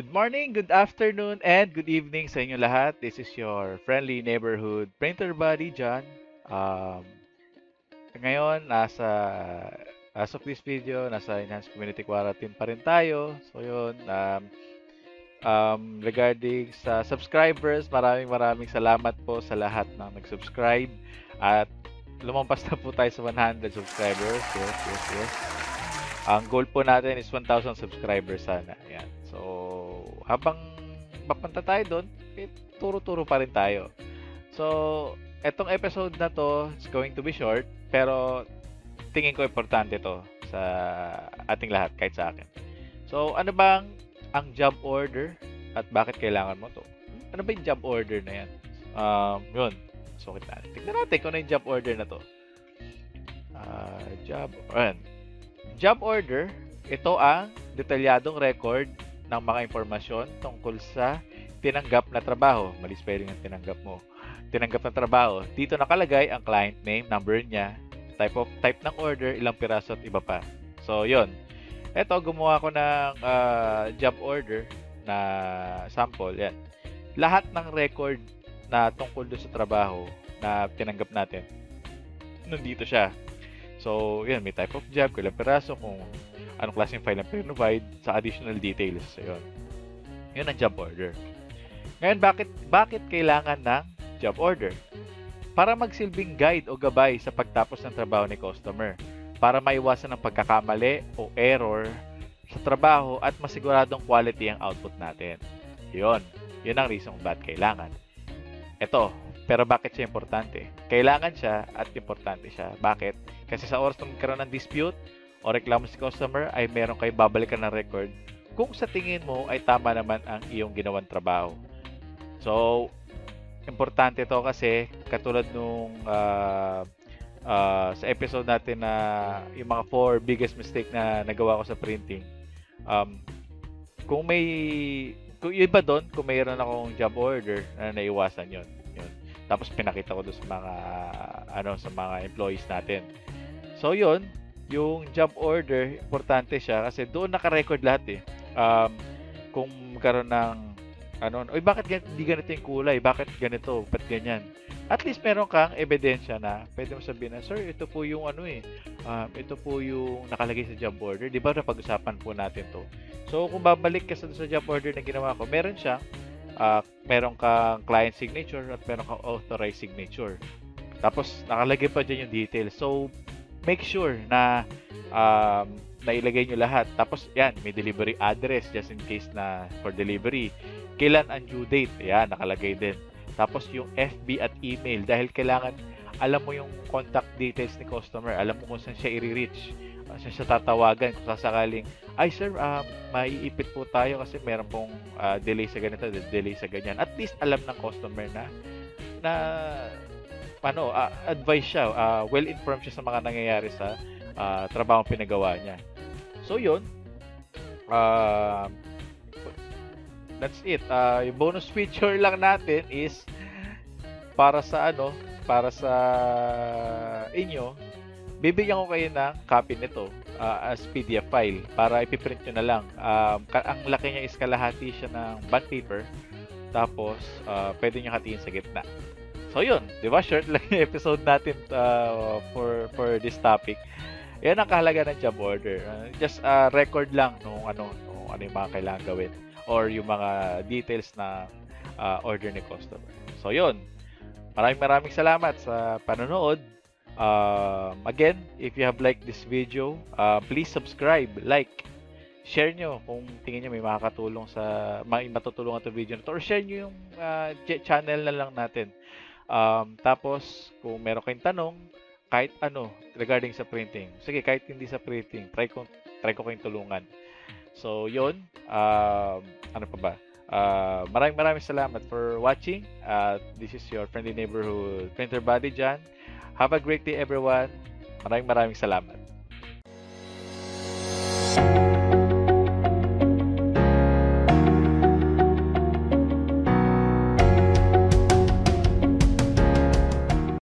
Good morning, good afternoon, and good evening sa inyo lahat. This is your friendly neighborhood printer buddy, John. Um, ngayon, nasa, as of this video, nasa Enhanced Community Quarantine pa rin tayo. So yun, um, um, regarding sa subscribers, maraming maraming salamat po sa lahat ng nag-subscribe. At lumampas na po tayo sa 100 subscribers. Yes, yes, yes. Ang goal po natin is 1,000 subscribers sana. Ayan. So, habang papunta tayo doon, eh, turo-turo pa rin tayo. So, etong episode na to is going to be short, pero tingin ko importante to sa ating lahat, kahit sa akin. So, ano bang ang job order at bakit kailangan mo to? Ano ba yung job order na yan? Um, yun. So, kita. Tignan natin kung ano yung job order na to. Uh, job, ayan. Job order, ito ang detalyadong record ng mga impormasyon tungkol sa tinanggap na trabaho. Mali spelling ang tinanggap mo. Tinanggap na trabaho. Dito nakalagay ang client name, number niya, type of type ng order, ilang piraso at iba pa. So, yon. Ito, gumawa ko ng uh, job order na sample. Yan. Lahat ng record na tungkol doon sa trabaho na tinanggap natin, nandito siya. So, yan, may type of job, kailang piraso, kung anong klaseng file ang provide sa additional details. So, yun. Yun ang job order. Ngayon, bakit, bakit kailangan ng job order? Para magsilbing guide o gabay sa pagtapos ng trabaho ni customer. Para maiwasan ang pagkakamali o error sa trabaho at masiguradong quality ang output natin. Yun. Yun ang reason kung bakit kailangan. Ito, pero bakit siya importante? Kailangan siya at importante siya. Bakit? Kasi sa oras na magkaroon ng dispute o reklamo si customer ay meron kayo babalikan ng record kung sa tingin mo ay tama naman ang iyong ginawang trabaho. So, importante to kasi katulad nung uh, uh, sa episode natin na yung mga four biggest mistake na nagawa ko sa printing. Um, kung may kung yung iba doon, kung mayroon akong job order na naiwasan yon tapos pinakita ko doon sa mga ano sa mga employees natin. So 'yun, yung job order, importante siya kasi doon naka-record lahat eh. Um, kung magkaroon ng ano, oy bakit hindi ganito yung kulay? Bakit ganito? Ba't ganyan? At least meron kang ebidensya na pwede mo sabihin na, Sir, ito po yung ano eh, um, ito po yung nakalagay sa job order. Di ba napag-usapan po natin to? So, kung babalik ka sa, sa job order na ginawa ko, meron siyang uh, meron kang client signature at meron kang authorized signature. Tapos, nakalagay pa dyan yung details. So, make sure na um, nailagay nyo lahat. Tapos, yan, may delivery address just in case na for delivery. Kailan ang due date? Yan, nakalagay din. Tapos, yung FB at email. Dahil kailangan, alam mo yung contact details ni customer. Alam mo kung saan siya i-reach siya siya tatawagan kung sasakaling, ay sir, uh, maiipit po tayo kasi meron pong uh, delay sa ganito, delay sa ganyan. At least alam ng customer na na ano, uh, advice siya, uh, well-informed siya sa mga nangyayari sa uh, trabaho pinagawa niya. So, yun. Uh, that's it. Uh, yung bonus feature lang natin is para sa ano, para sa inyo, bibigyan ko kayo ng copy nito uh, as PDF file para ipiprint nyo na lang. Um, ang laki niya is kalahati siya ng bond paper. Tapos, uh, pwede nyo hatiin sa gitna. So, yun. Di ba? Short lang yung episode natin uh, for, for this topic. Yan ang kahalaga ng job order. Uh, just uh, record lang nung ano, nung ano yung mga kailangan gawin or yung mga details na uh, order ni customer. So, yun. Maraming maraming salamat sa panonood. Um, again, if you have liked this video, uh, please subscribe, like, share nyo kung tingin nyo may makakatulong sa, may matutulungan to video na to, or share nyo yung uh, channel na lang natin. Um, tapos, kung meron kayong tanong, kahit ano, regarding sa printing. Sige, kahit hindi sa printing, try ko, try ko kayong tulungan. So, yun. Um, ano pa ba? Uh, maraming maraming salamat for watching. Uh, this is your friendly neighborhood printer buddy, John. Have a great day everyone. Maraming maraming salamat.